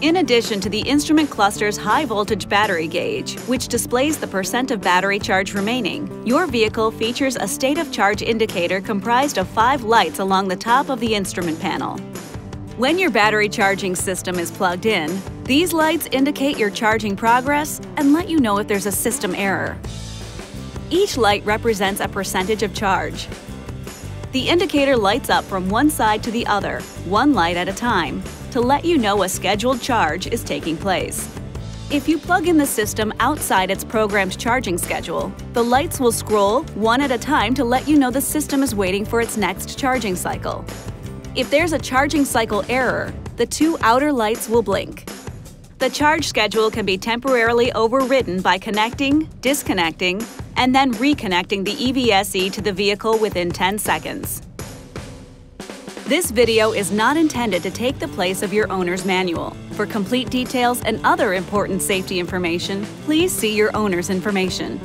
In addition to the instrument cluster's high voltage battery gauge, which displays the percent of battery charge remaining, your vehicle features a state of charge indicator comprised of five lights along the top of the instrument panel. When your battery charging system is plugged in, these lights indicate your charging progress and let you know if there's a system error. Each light represents a percentage of charge. The indicator lights up from one side to the other, one light at a time, to let you know a scheduled charge is taking place. If you plug in the system outside its programmed charging schedule, the lights will scroll one at a time to let you know the system is waiting for its next charging cycle. If there's a charging cycle error, the two outer lights will blink. The charge schedule can be temporarily overridden by connecting, disconnecting, and then reconnecting the EVSE to the vehicle within 10 seconds. This video is not intended to take the place of your owner's manual. For complete details and other important safety information, please see your owner's information.